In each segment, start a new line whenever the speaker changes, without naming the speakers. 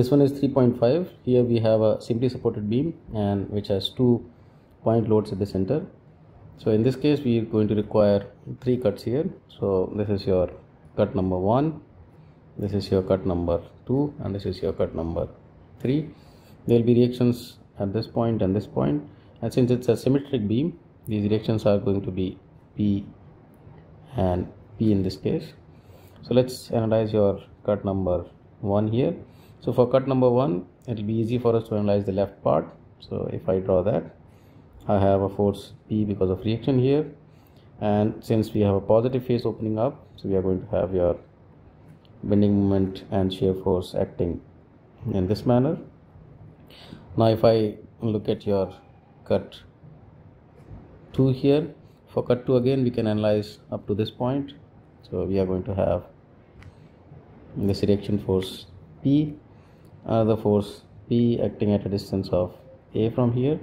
this one is 3.5 here we have a simply supported beam and which has two point loads at the center. So in this case we are going to require three cuts here. So this is your cut number one this is your cut number two and this is your cut number three. There will be reactions at this point and this point. And since it's a symmetric beam these reactions are going to be p and p in this case. So let's analyze your cut number one here so for cut number one it will be easy for us to analyze the left part. So if i draw that i have a force p because of reaction here. And since we have a positive face opening up so we are going to have your bending moment and shear force acting in this manner. Now if i look at your cut 2 here for cut 2 again we can analyze up to this point. So we are going to have this reaction force p another force p acting at a distance of a from here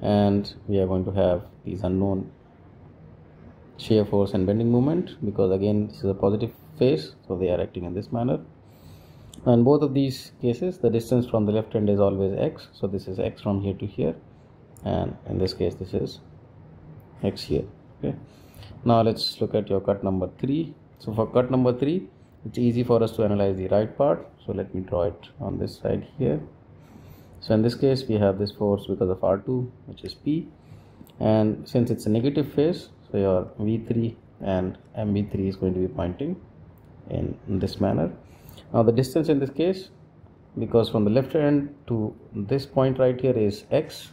and we are going to have these unknown shear force and bending moment because again this is a positive face so they are acting in this manner. And both of these cases the distance from the left end is always x so this is x from here to here and in this case this is x here okay? Now let's look at your cut number 3 so for cut number 3 it's easy for us to analyze the right part so let me draw it on this side here. So in this case we have this force because of r2 which is p. And since it's a negative face so your v3 and mb3 is going to be pointing in, in this manner. Now the distance in this case because from the left end to this point right here is x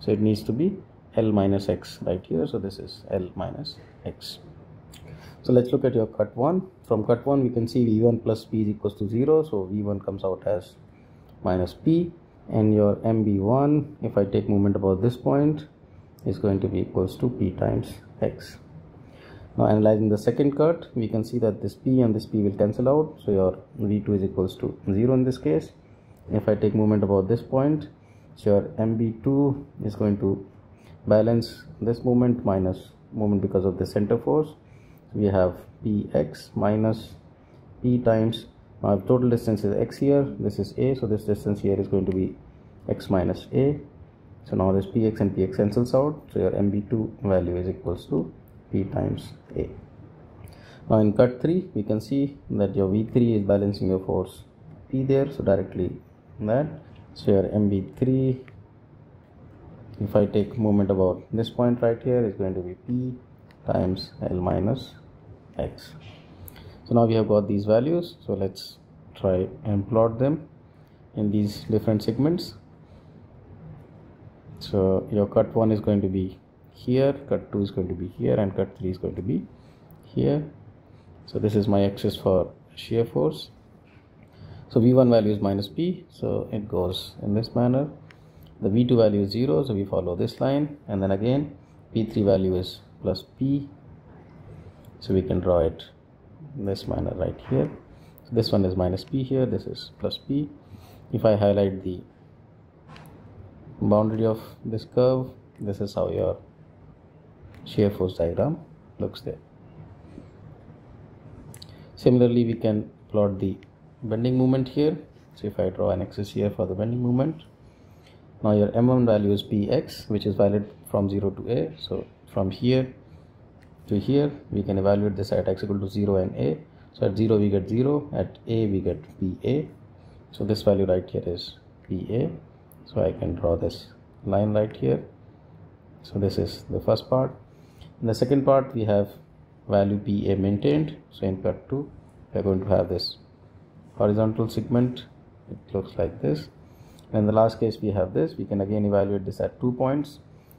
so it needs to be l minus x right here. So this is l minus x so let's look at your cut 1 from cut 1 we can see v1 plus p is equals to 0 so v1 comes out as minus p. And your mb1 if i take moment about this point is going to be equals to p times x. Now analyzing the second cut we can see that this p and this p will cancel out. So your v2 is equals to 0 in this case. If i take moment about this point so your mb2 is going to balance this moment minus moment because of the center force we have px minus p times now total distance is x here this is a so this distance here is going to be x minus a. So now this px and px cancels out so your mb2 value is equals to p times a. Now in cut 3 we can see that your v3 is balancing your force p there so directly that. So your mb3 if i take moment about this point right here is going to be p times l minus x. So now we have got these values. So let's try and plot them in these different segments. So your cut 1 is going to be here cut 2 is going to be here and cut 3 is going to be here. So this is my axis for shear force. So v1 value is minus p. So it goes in this manner. The v2 value is 0 so we follow this line. And then again p3 value is plus p. So we can draw it in this manner right here. So this one is minus p here. This is plus p. If i highlight the boundary of this curve this is how your shear force diagram looks there. Similarly we can plot the bending moment here. So if i draw an axis here for the bending moment now your m1 value is px which is valid from 0 to a. So from here to here we can evaluate this at x equal to 0 and a. So at 0 we get 0 at a we get pa so this value right here is pa so i can draw this line right here. So this is the first part. In the second part we have value pa maintained. So in part 2 we are going to have this horizontal segment. It looks like this. And in the last case we have this. We can again evaluate this at two points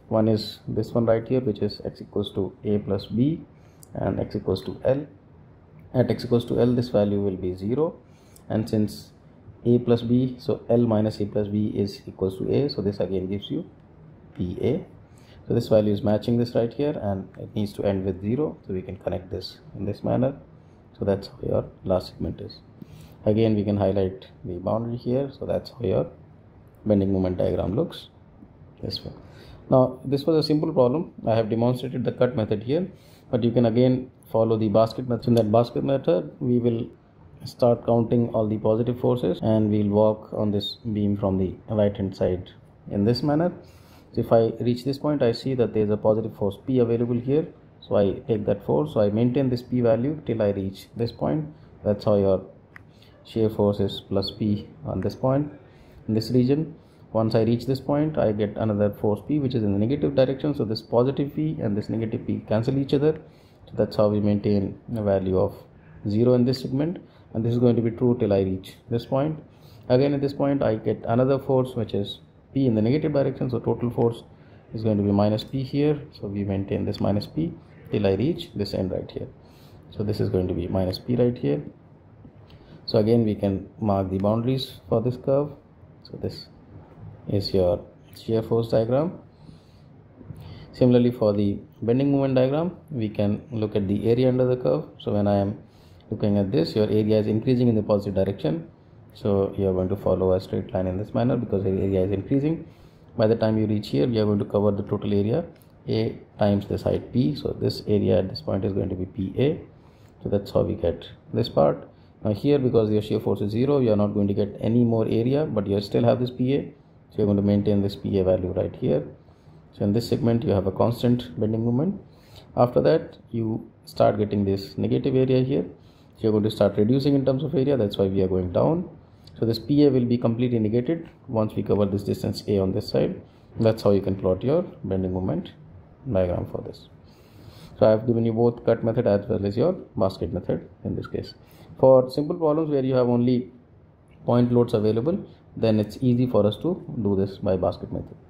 one is this one right here which is x equals to a plus b and x equals to l. At x equals to l this value will be 0 and since a plus b so l minus a plus b is equals to a so this again gives you pa so this value is matching this right here and it needs to end with 0 so we can connect this in this manner. So that's how your last segment is. Again we can highlight the boundary here. So that's how your bending moment diagram looks. This way now this was a simple problem. I have demonstrated the cut method here but you can again follow the basket method in that basket method we will start counting all the positive forces and we'll walk on this beam from the right hand side in this manner. So if I reach this point I see that there is a positive force P available here. So I take that force. So I maintain this P value till I reach this point. That's how your shear force is plus P on this point. In this region once I reach this point I get another force P which is in the negative direction. So this positive P and this negative P cancel each other. So that's how we maintain a value of 0 in this segment. And this is going to be true till I reach this point. Again at this point I get another force which is P in the negative direction. So total force is going to be minus P here. So we maintain this minus P till I reach this end right here. So this is going to be minus P right here. So again we can mark the boundaries for this curve. So this is your shear force diagram. Similarly for the bending moment diagram we can look at the area under the curve. So when I am looking at this your area is increasing in the positive direction. So you are going to follow a straight line in this manner because the area is increasing. By the time you reach here we are going to cover the total area a times the side p. So this area at this point is going to be pa so that's how we get this part. Now here because your shear force is zero you are not going to get any more area but you still have this pa so you're going to maintain this pa value right here. So in this segment you have a constant bending moment. After that you start getting this negative area here. So you're going to start reducing in terms of area. That's why we are going down. So this pa will be completely negated once we cover this distance a on this side. That's how you can plot your bending moment diagram for this. So i have given you both cut method as well as your basket method in this case. For simple problems where you have only point loads available then it's easy for us to do this by basket method